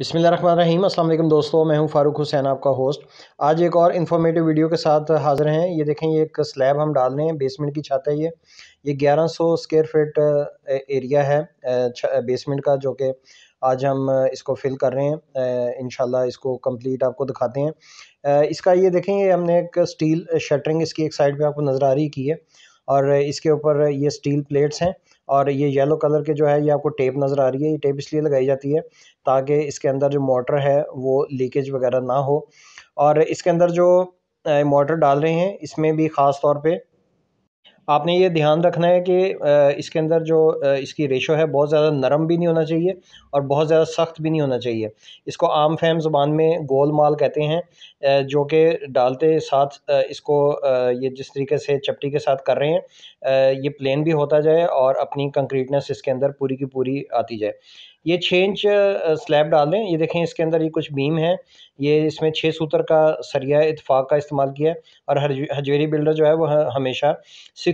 बिसमीम अल्लाम दोस्तों, मैं हूँ फ़ारूक हुसैन, आपका होस्ट। आज एक और इन्फॉर्मेटिव वीडियो के साथ हाज़िर हैं। ये देखें, ये एक स्लैब हम डाल रहे हैं। बेसमेंट की छत है ये। ये 1100 स्क्वायर फीट एरिया है। बेसमेंट का जो कि आज हम इसको फिल कर रहे हैं। इन इसको कंप्लीट आपको दिखाते हैं। इसका ये देखें, ये हमने एक स्टील शटरिंग इसकी एक साइड पर आपको नज़र आ रही की है। और इसके ऊपर ये स्टील प्लेट्स हैं। और ये येलो कलर के जो है, ये आपको टेप नज़र आ रही है। ये टेप इसलिए लगाई जाती है ताकि इसके अंदर जो मोटर है, वो लीकेज वगैरह ना हो। और इसके अंदर जो मोटर डाल रहे हैं, इसमें भी ख़ास तौर पे आपने ये ध्यान रखना है कि इसके अंदर जो इसकी रेशो है, बहुत ज़्यादा नरम भी नहीं होना चाहिए और बहुत ज़्यादा सख्त भी नहीं होना चाहिए। इसको आम फहम ज़बान में गोल माल कहते हैं जो कि डालते साथ इसको ये जिस तरीके से चपटी के साथ कर रहे हैं ये प्लेन भी होता जाए और अपनी कंक्रीटनेस इसके अंदर पूरी की पूरी आती जाए। ये छः इंच स्लैब डाल दें। ये देखें, इसके अंदर ये कुछ बीम है। ये इसमें छः सूत्र का सरिया इतफाक़ का इस्तेमाल किया है और हजवेरी बिल्डर जो है, वो हमेशा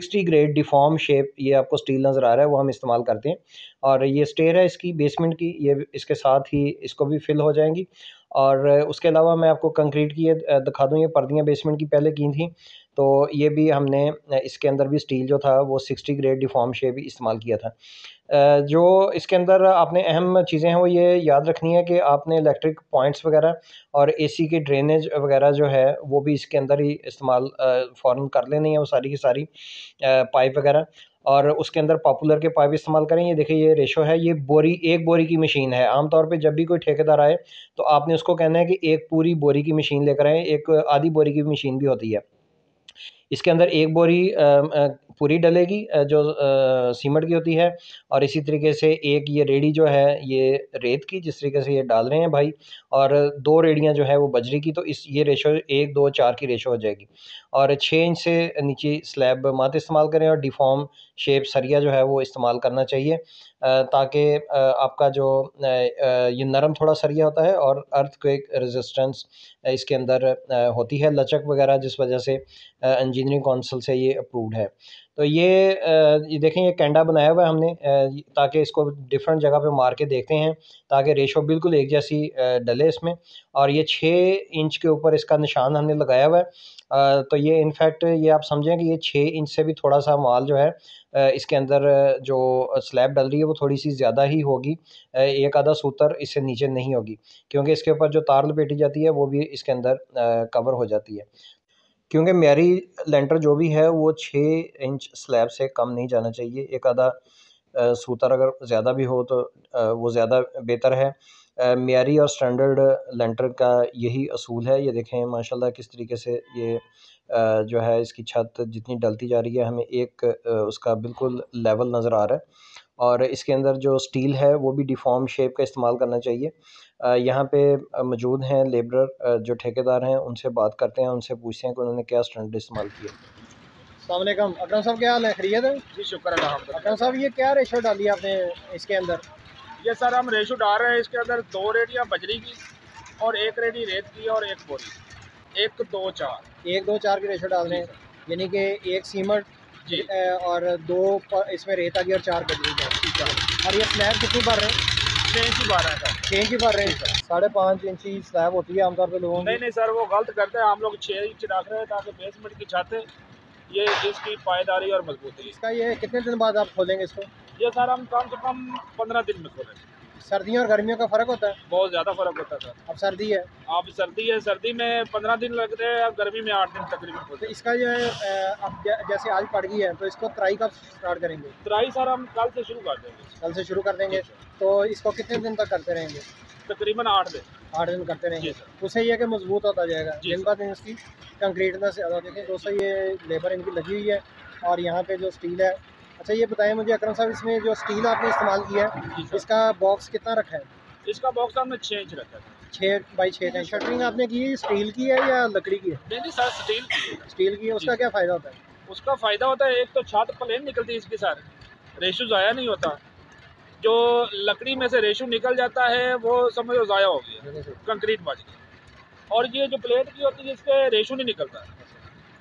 सिक्सटी ग्रेड डिफॉर्म शेप ये आपको स्टील नज़र आ रहा है, वो हम इस्तेमाल करते हैं। और ये स्टेयर है इसकी बेसमेंट की, ये इसके साथ ही इसको भी फिल हो जाएँगी। और उसके अलावा मैं आपको कंक्रीट की ये दिखा दूँ, ये पर्दियाँ बेसमेंट की पहले की थी तो ये भी हमने इसके अंदर भी स्टील जो था, वो सिक्सटी ग्रेड डिफॉर्म शेप इस्तेमाल किया था। जो इसके अंदर आपने अहम चीज़ें हैं, वो ये याद रखनी है कि आपने इलेक्ट्रिक पॉइंट्स वगैरह और एसी की ड्रेनेज वगैरह जो है, वो भी इसके अंदर ही इस्तेमाल फ़ौरन कर लेनी है वो सारी की सारी पाइप वगैरह। और उसके अंदर पॉपुलर के पाइप इस्तेमाल करें। ये देखिए, ये रेशो है, ये बोरी, एक बोरी की मशीन है। आमतौर पे जब भी कोई ठेकेदार आए तो आपने उसको कहना है कि एक पूरी बोरी की मशीन लेकर आए, एक आधी बोरी की मशीन भी होती है। इसके अंदर एक बोरी पूरी डलेगी जो सीमेंट की होती है, और इसी तरीके से एक ये रेडी जो है, ये रेत की, जिस तरीके से ये डाल रहे हैं भाई, और दो रेडियाँ जो है वो बजरी की तो इस, ये रेशो, एक, दो, चार की रेशो हो जाएगी। और छः इंच से नीचे स्लैब मत इस्तेमाल करें, और डिफॉर्म शेप सरिया जो है वो इस्तेमाल करना चाहिए ताकि आपका जो ये नरम थोड़ा सरिया होता है, और अर्थ क्विक रेजिस्टेंस इसके अंदर होती है, लचक वगैरह जिस वजह से इंजीनियरिंग काउंसिल से ये अप्रूव्ड है। तो ये ये देखें, ये कैंडा बनाया हुआ है हमने ताकि इसको डिफरेंट जगह पे मार के देखते हैं, ताकि रेशो बिल्कुल एक जैसी डले इसमें। और ये छः इंच के ऊपर इसका निशान हमने लगाया हुआ है। तो ये इनफैक्ट ये आप समझें कि ये छः इंच से भी थोड़ा सा माल जो है इसके अंदर जो स्लैब डल रही है, वो थोड़ी सी ज़्यादा ही होगी। एक आधा सूतर इससे नीचे नहीं होगी, क्योंकि इसके ऊपर जो तार लपेटी जाती है, वो भी इसके अंदर कवर हो जाती है। क्योंकि मेरी लेंटर जो भी है, वो छः इंच स्लैब से कम नहीं जाना चाहिए। एक आधा सूतर अगर ज़्यादा भी हो तो वो ज़्यादा बेहतर है। मेरी और स्टैंडर्ड लेंटर का यही असूल है। ये देखें, माशाल्लाह किस तरीके से ये जो है, इसकी छत जितनी डलती जा रही है, हमें एक उसका बिल्कुल लेवल नज़र आ रहा है। और इसके अंदर जो स्टील है वो भी डिफॉर्म शेप का इस्तेमाल करना चाहिए। यहाँ पे मौजूद हैं लेबर जो ठेकेदार हैं उनसे बात करते हैं उनसे पूछते हैं कि उन्होंने क्या स्टैंडर्ड इस्तेमाल किया। अल्लाम अकरम साहब क्या हाल है? खरीद जी शुक्र अकरम साहब ये क्या रेशो डाली आपने इसके अंदर? ये सर हम रेशो डाल रहे हैं इसके अंदर दो रेडियाँ बजरी की और एक रेडी रेत की और एक बोरी। एक दो चार। एक दो चार की रेशो डाल रहे हैं। यानी कि एक सीमेंट और दो इसमें रेत गई और चार बजरी और ये स्लैब कितनी भर रहे हैं? छः इंची भर रहे हैं छः इंची भर रहे हैं? साढ़े पाँच इंची स्लैब होती है आमतौर पर लोगों नहीं नहीं सर वो गलत करते हैं। हम लोग छः इंच रख रहे हैं ताकि बेसमेंट की छत ये इसकी पायदारी और मजबूती। इसका ये कितने दिन बाद आप खोलेंगे इसको? ये सर हम कम से कम पंद्रह दिन में खोलेंगे। सर्दियों और गर्मियों का फ़र्क होता है? बहुत ज़्यादा फ़र्क होता है अब सर्दी है। अब सर्दी है सर्दी में पंद्रह दिन लगते हैं अब गर्मी में आठ दिन तकरीबन तो इसका जो है अब जैसे आज पड़ गई है तो इसको तराई कब स्टार्ट करेंगे? तराई सर हम कल से शुरू कर देंगे। कल से शुरू कर देंगे। तो इसको कितने दिन तक करते रहेंगे? तकरीबन आठ दिन। आठ दिन करते रहेंगे। उससे ये कि मज़बूत होता जाएगा। दिन ब दिन इसकी कंक्रीटनेस ज़्यादा देखें दोस्तों ये लेबर इनकी लगी हुई है और यहाँ पे जो स्टील है अच्छा ये बताएँ मुझे अकरम साहब इसमें जो स्टील आपने इस्तेमाल किया है इसका बॉक्स कितना रखा है? इसका बॉक्स हमने छः इंच रखा है। छः बाई छः इंच शटरिंग आपने की है स्टील की है या लकड़ी की है? नहीं सर स्टील की स्टील की है उसका क्या फ़ायदा होता है? उसका फ़ायदा होता है एक तो छत प्लेन निकलती है इसके साथ रेशू ज़ाया नहीं होता। जो लकड़ी में से रेशू निकल जाता है वो समझो ज़ाया हो गया कंक्रीट बच गया। और ये जो प्लेट की होती है इसके रेशू नहीं निकलता।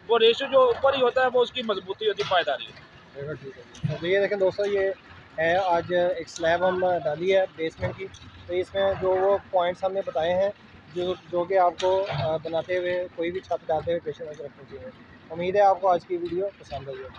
वो रेशू जो ऊपर ही होता है वो उसकी मजबूती होती है पायदारी होती है। तो ये देखें दोस्तों, ये है आज एक स्लैब हम डाली है बेसमेंट की। तो इसमें जो वो पॉइंट्स हमने बताए हैं, जो जो कि आपको बनाते हुए कोई भी छत डालते हुए पेशेंट रखनी चाहिए। उम्मीद है आपको आज की वीडियो पसंद आई है